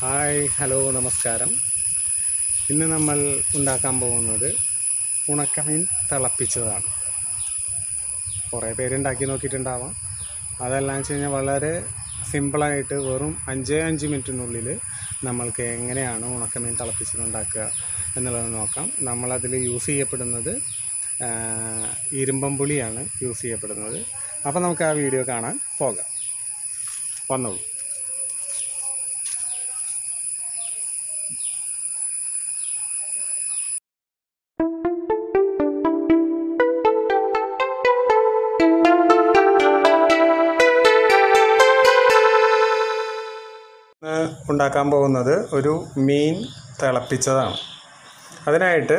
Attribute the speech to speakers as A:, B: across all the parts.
A: Hi hello നമസ്കാരം. ഇന്ന് നമ്മൾ ഉണ്ടാക്കാൻ പോകുന്നത് ഉണക്കമീൻ തിളപ്പിച്ചതാണ്. കുറേ പേര് ഉണ്ടാക്കി നോക്കിയിട്ടുണ്ടാവാം. അതെല്ലാം വെച്ച് കഴിഞ്ഞാൽ വളരെ സിമ്പിളായിട്ട് വെറും അഞ്ചേ അഞ്ച് മിനിറ്റിനുള്ളിൽ നമ്മൾക്ക് എങ്ങനെയാണ് ഉണക്കമീൻ തിളപ്പിച്ചത് ഉണ്ടാക്കുക എന്നുള്ളത് നോക്കാം. നമ്മളതിൽ യൂസ് ചെയ്യപ്പെടുന്നത് ആ, ഇരുമ്പം പുളിയാണ് യൂസ് ചെയ്യപ്പെടുന്നത്. അപ്പോൾ നമുക്ക് ആ വീഡിയോ കാണാൻ പോകാം. വന്നോളൂ. ഉണ്ടാക്കാൻ പോകുന്നത് ഒരു മീൻ തിളപ്പിച്ചതാണ്. അതിനായിട്ട്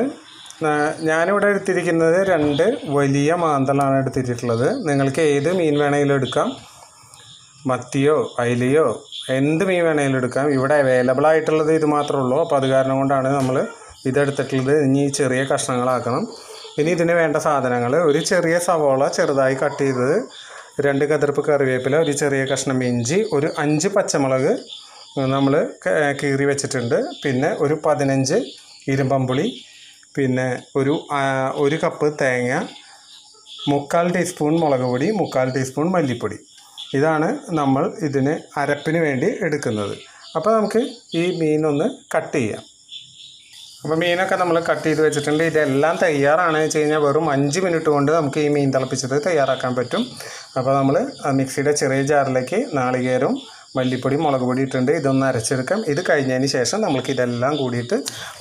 A: ഞാനിവിടെ എടുത്തിരിക്കുന്നത് രണ്ട് വലിയ മാന്തളാണ് എടുത്തിട്ടുള്ളത്. നിങ്ങൾക്ക് ഏത് മീൻ വേണമെങ്കിലും എടുക്കാം. മത്തിയോ അയിലയോ എന്ത് മീൻ വേണമെങ്കിലും എടുക്കാം. ഇവിടെ അവൈലബിൾ ആയിട്ടുള്ളത് ഇത് മാത്രമേ ഉള്ളൂ. അപ്പോൾ അത് കാരണം കൊണ്ടാണ് നമ്മൾ ഇതെടുത്തിട്ടുള്ളത്. ഇനി ചെറിയ കഷ്ണങ്ങളാക്കണം. ഇനി ഇതിന് വേണ്ട സാധനങ്ങൾ. ഒരു ചെറിയ സവോള ചെറുതായി കട്ട് ചെയ്തത് രണ്ട് കതിർപ്പ് കറിവേപ്പില ഒരു ചെറിയ കഷ്ണം ഇഞ്ചി ഒരു അഞ്ച് പച്ചമുളക് നമ്മൾ കീറി വെച്ചിട്ടുണ്ട്. പിന്നെ ഒരു പതിനഞ്ച് ഇരുമ്പമ്പുളി പിന്നെ ഒരു ഒരു കപ്പ് തേങ്ങ മുക്കാൽ ടീസ്പൂൺ മുളക് പൊടി മുക്കാൽ ടീസ്പൂൺ മല്ലിപ്പൊടി. ഇതാണ് നമ്മൾ ഇതിന് അരപ്പിന് വേണ്ടി എടുക്കുന്നത്. അപ്പോൾ നമുക്ക് ഈ മീനൊന്ന് കട്ട് ചെയ്യാം. അപ്പോൾ മീനൊക്കെ നമ്മൾ കട്ട് ചെയ്ത് വെച്ചിട്ടുണ്ട്. ഇതെല്ലാം തയ്യാറാണെന്ന് വെച്ച് കഴിഞ്ഞാൽ വെറും അഞ്ച് മിനിറ്റ് കൊണ്ട് നമുക്ക് ഈ മീൻ തിളപ്പിച്ചത് തയ്യാറാക്കാൻ പറ്റും. അപ്പോൾ നമ്മൾ മിക്സിയുടെ ചെറിയ ജാറിലേക്ക് നാളികേരവും മല്ലിപ്പൊടി മുളക് പൊടി ഇട്ടുണ്ട് ഇതൊന്ന് അരച്ചെടുക്കാം. ഇത് കഴിഞ്ഞതിന് ശേഷം നമുക്ക് ഇതെല്ലാം കൂടിയിട്ട്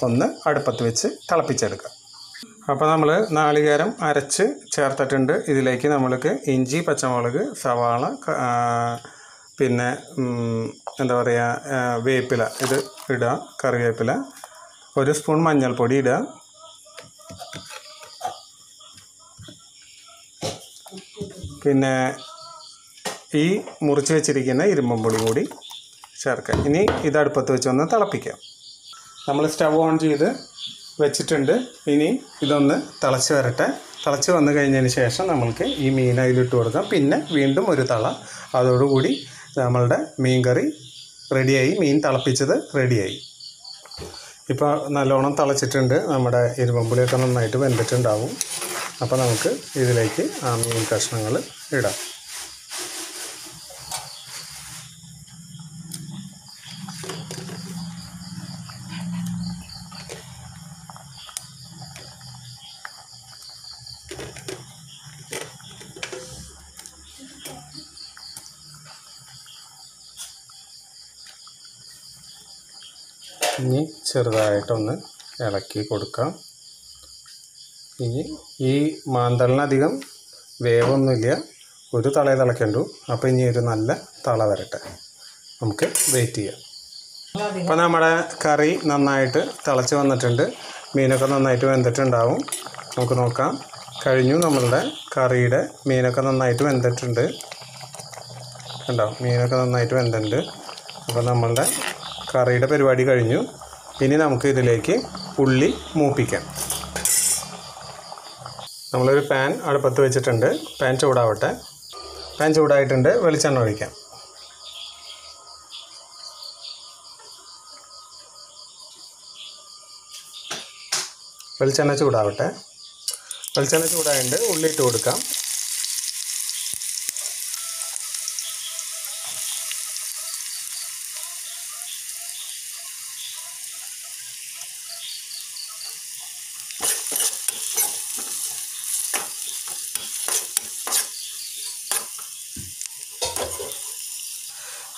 A: ഒന്ന് അടുപ്പത്ത് വെച്ച് തിളപ്പിച്ചെടുക്കാം. അപ്പോൾ നമ്മൾ നാളികേരം അരച്ച് ചേർത്തിട്ടുണ്ട്. ഇതിലേക്ക് നമ്മൾക്ക് ഇഞ്ചി പച്ചമുളക് സവാള പിന്നെ എന്താ പറയുക വേപ്പില ഇത് ഇടുക കറിവേപ്പില. ഒരു സ്പൂൺ മഞ്ഞൾപ്പൊടി ഇടുക പിന്നെ ഈ മുറിച്ച് വെച്ചിരിക്കുന്ന ഇരുമ്പും പൊടി കൂടി ചേർക്കാം. ഇനി ഇത് അടുപ്പത്ത് വെച്ചൊന്ന് തിളപ്പിക്കാം. നമ്മൾ സ്റ്റവ് ഓൺ ചെയ്ത് വെച്ചിട്ടുണ്ട്. ഇനി ഇതൊന്ന് തിളച്ച് വരട്ടെ. തിളച്ച് വന്നു കഴിഞ്ഞതിന് ശേഷം നമ്മൾക്ക് ഈ മീൻ അതിലിട്ട് കൊടുക്കാം. പിന്നെ വീണ്ടും ഒരു തള. അതോടുകൂടി നമ്മളുടെ മീൻ കറി റെഡിയായി. മീൻ തിളപ്പിച്ചത് റെഡിയായി. ഇപ്പോൾ നല്ലോണം തിളച്ചിട്ടുണ്ട്. നമ്മുടെ ഇരുമ്പുളിയൊക്കെ നന്നായിട്ട് വെന്തിട്ടുണ്ടാവും. അപ്പോൾ നമുക്ക് ഇതിലേക്ക് ആ മീൻ കഷ്ണങ്ങൾ ഇടാം. ഇനി ചെറുതായിട്ടൊന്ന് ഇളക്കി കൊടുക്കാം. ഇനി ഈ മാന്തളിനധികം വേവൊന്നുമില്ല. ഒരു തളയെ തിളയ്ക്കണ്ടു അപ്പോൾ ഇനി ഒരു നല്ല തള വരട്ടെ. നമുക്ക് വെയിറ്റ് ചെയ്യാം. അപ്പോൾ നമ്മുടെ കറി നന്നായിട്ട് തിളച്ച് വന്നിട്ടുണ്ട്. മീനൊക്കെ നന്നായിട്ട് വെന്തിട്ടുണ്ടാവും. നമുക്ക് നോക്കാം. കഴിഞ്ഞു നമ്മളുടെ കറിയുടെ മീനൊക്കെ നന്നായിട്ട് വെന്തിട്ടുണ്ട്. ഉണ്ടാവും മീനൊക്കെ നന്നായിട്ട് വെന്തിട്ടുണ്ട്. അപ്പോൾ നമ്മളുടെ കറിയുടെ പരിപാടി കഴിഞ്ഞു. ഇനി നമുക്ക് ഇതിലേക്ക് ഉള്ളി മൂപ്പിക്കാം. നമ്മളൊരു പാൻ അടുപ്പത്ത് വെച്ചിട്ടുണ്ട്. പാൻ ചൂടാവട്ടെ. പാൻ ചൂടായിട്ടുണ്ട്. വെളിച്ചെണ്ണ ഒഴിക്കാം. വെളിച്ചെണ്ണ ചൂടാവട്ടെ. വെളിച്ചെണ്ണ ചൂടായിട്ടുണ്ട് ഉള്ളി ഇട്ട് കൊടുക്കാം.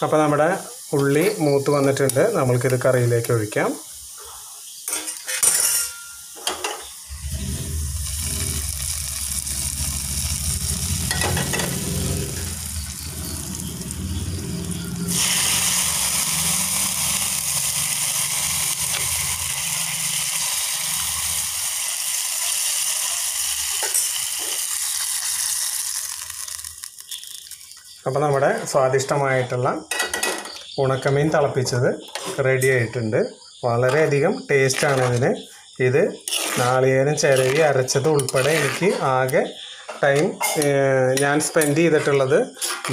A: അപ്പോൾ നമ്മുടെ ഉള്ളി മൂത്ത് വന്നിട്ടുണ്ട്. നമ്മൾക്കിത് കറിയിലേക്ക് ഒഴിക്കാം. അപ്പോൾ നമ്മുടെ സ്വാദിഷ്ടമായിട്ടുള്ള ഉണക്കമീൻ തിളപ്പിച്ചത് റെഡി ആയിട്ടുണ്ട്. വളരെയധികം ടേസ്റ്റാണ് ഇതിന്. ഇത് നാളികേരം ചിരവി അരച്ചത് ഉൾപ്പെടെ എനിക്ക് ആകെ ടൈം ഞാൻ സ്പെൻഡ് ചെയ്തിട്ടുള്ളത്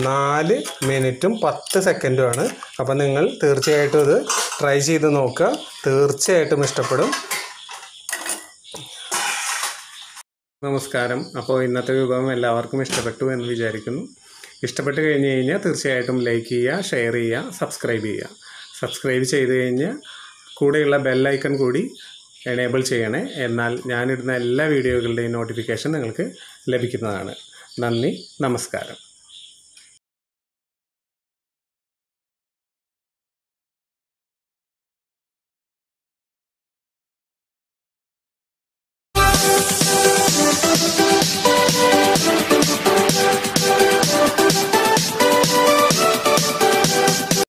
A: നാല് മിനിറ്റും പത്ത് സെക്കൻഡുമാണ് അപ്പോൾ നിങ്ങൾ തീർച്ചയായിട്ടും ഇത് ട്രൈ ചെയ്ത് നോക്കുക. തീർച്ചയായിട്ടും ഇഷ്ടപ്പെടും. നമസ്കാരം. അപ്പോൾ ഇന്നത്തെ വിഭവം എല്ലാവർക്കും ഇഷ്ടപ്പെട്ടു എന്ന് വിചാരിക്കുന്നു. ഇഷ്ടപ്പെട്ട് കഴിഞ്ഞ് കഴിഞ്ഞാൽ തീർച്ചയായിട്ടും ലൈക്ക് ചെയ്യുക ഷെയർ ചെയ്യുക സബ്സ്ക്രൈബ് ചെയ്യുക. സബ്സ്ക്രൈബ് ചെയ്ത് കഴിഞ്ഞ് കൂടെയുള്ള ബെല്ലൈക്കൺ കൂടി എനേബിൾ ചെയ്യണേ. എന്നാൽ ഞാനിടുന്ന എല്ലാ വീഡിയോകളുടെയും നോട്ടിഫിക്കേഷൻ നിങ്ങൾക്ക് ലഭിക്കുന്നതാണ്. നന്ദി നമസ്കാരം.
B: you.